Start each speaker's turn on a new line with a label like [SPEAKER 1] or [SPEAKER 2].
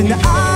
[SPEAKER 1] and I.